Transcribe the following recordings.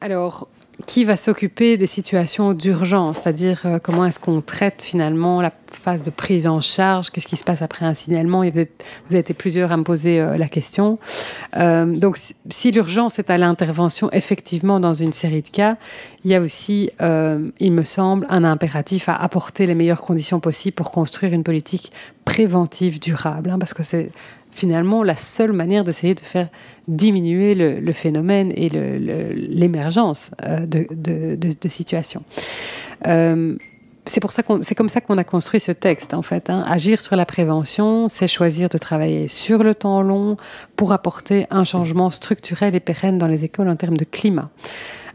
Alors, qui va s'occuper des situations d'urgence, c'est-à-dire euh, comment est-ce qu'on traite finalement la phase de prise en charge, qu'est-ce qui se passe après un signalement. vous, avez été plusieurs à me poser euh, la question. Euh, donc si, l'urgence est à l'intervention, effectivement, dans une série de cas, il y a aussi, il me semble, un impératif à apporter les meilleures conditions possibles pour construire une politique préventive durable, hein, parce que c'est finalement la seule manière d'essayer de faire diminuer le, phénomène et l'émergence de, situations. Euh, c'est pour ça qu'on, c'est comme ça qu'on a construit ce texte en fait. Hein. Agir sur la prévention, c'est choisir de travailler sur le temps long pour apporter un changement structurel et pérenne dans les écoles en termes de climat.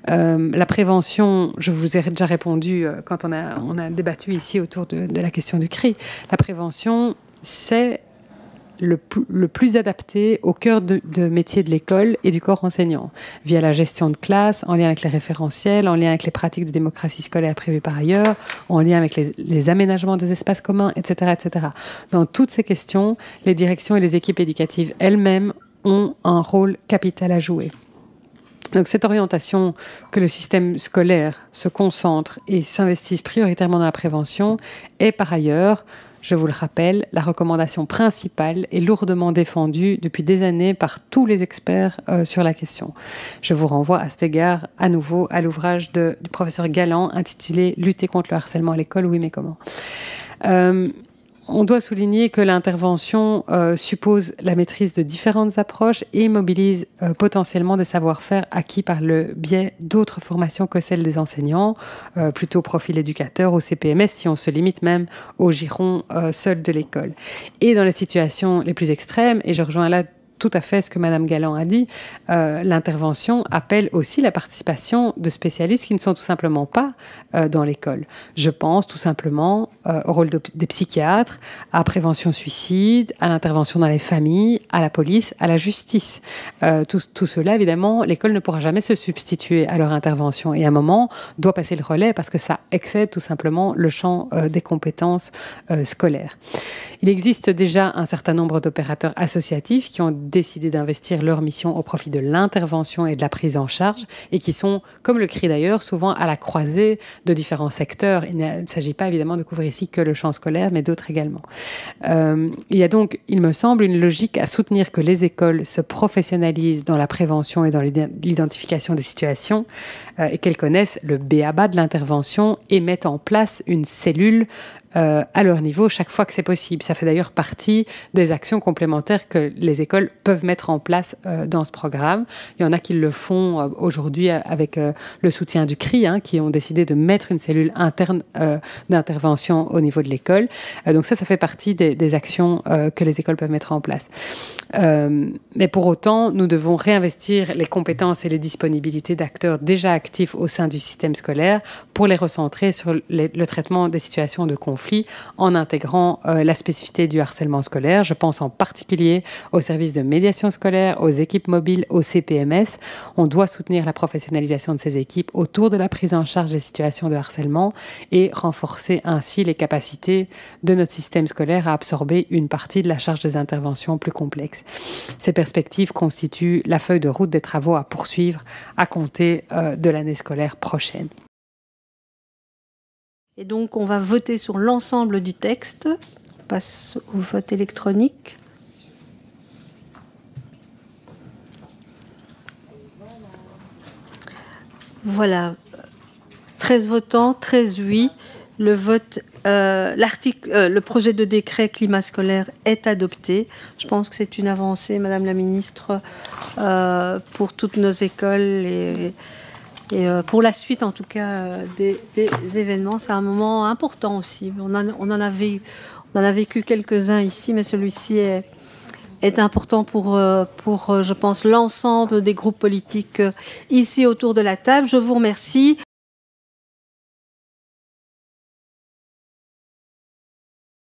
Euh, la prévention, je vous ai déjà répondu quand on a, on a débattu ici autour de, de la question du cri. La prévention, c'est le, plus adapté au cœur de, métier de l'école et du corps enseignant, via la gestion de classe, en lien avec les référentiels, en lien avec les pratiques de démocratie scolaire prévues par ailleurs, en lien avec les, aménagements des espaces communs, etc., etc. Dans toutes ces questions, les directions et les équipes éducatives elles-mêmes ont un rôle capital à jouer. Donc cette orientation que le système scolaire se concentre et s'investisse prioritairement dans la prévention est par ailleurs je vous le rappelle, la recommandation principale est lourdement défendue depuis des années par tous les experts euh, sur la question. Je vous renvoie à cet égard à nouveau à l'ouvrage du professeur Galland intitulé Lutter contre le harcèlement à l'école, oui mais comment? Euh, on doit souligner que l'intervention euh, suppose la maîtrise de différentes approches et mobilise euh, potentiellement des savoir-faire acquis par le biais d'autres formations que celles des enseignants, euh, plutôt profil éducateur ou CPMS si on se limite même au giron seul de l'école. Et dans les situations les plus extrêmes, et je rejoins là tout à fait ce que Madame Galland a dit. Euh, l'intervention appelle aussi la participation de spécialistes qui ne sont tout simplement pas euh, dans l'école. Je pense tout simplement euh, au rôle des psychiatres, à prévention suicide, à l'intervention dans les familles, à la police, à la justice. Tout, tout, cela, évidemment, l'école ne pourra jamais se substituer à leur intervention et à un moment doit passer le relais parce que ça excède tout simplement le champ des compétences scolaires. Il existe déjà un certain nombre d'opérateurs associatifs qui ont décidé d'investir leur mission au profit de l'intervention et de la prise en charge et qui sont, comme le cri d'ailleurs, souvent à la croisée de différents secteurs. Il ne s'agit pas évidemment de couvrir ici que le champ scolaire, mais d'autres également. Euh, il y a donc, il me semble, une logique à soutenir que les écoles se professionnalisent dans la prévention et dans l'identification des situations euh, et qu'elles connaissent le béaba de l'intervention et mettent en place une cellule euh, à leur niveau chaque fois que c'est possible. Ça fait d'ailleurs partie des actions complémentaires que les écoles peuvent mettre en place euh, dans ce programme. Il y en a qui le font euh, aujourd'hui avec le soutien du CRI, hein, qui ont décidé de mettre une cellule interne d'intervention au niveau de l'école. donc ça, ça fait partie des, des actions que les écoles peuvent mettre en place. mais pour autant, nous devons réinvestir les compétences et les disponibilités d'acteurs déjà actifs au sein du système scolaire pour les recentrer sur le traitement des situations de conflit en intégrant euh, la spécificité du harcèlement scolaire. Je pense en particulier aux services de médiation scolaire, aux équipes mobiles, aux CPMS. On doit soutenir la professionnalisation de ces équipes autour de la prise en charge des situations de harcèlement et renforcer ainsi les capacités de notre système scolaire à absorber une partie de la charge des interventions plus complexes. Ces perspectives constituent la feuille de route des travaux à poursuivre à compter euh, de l'année scolaire prochaine. Et donc, on va voter sur l'ensemble du texte. On passe au vote électronique. Voilà. 13 votants, 13 oui. Le vote, euh, l'article, euh, le projet de décret climat scolaire est adopté. Je pense que c'est une avancée, Madame la Ministre, euh, pour toutes nos écoles et et euh, pour la suite, en tout cas, euh, des, événements, c'est un moment important aussi. On en, on en, avait, on en a vécu quelques-uns ici, mais celui-ci est, est important pour, euh, pour je pense, l'ensemble des groupes politiques ici autour de la table. Je vous remercie.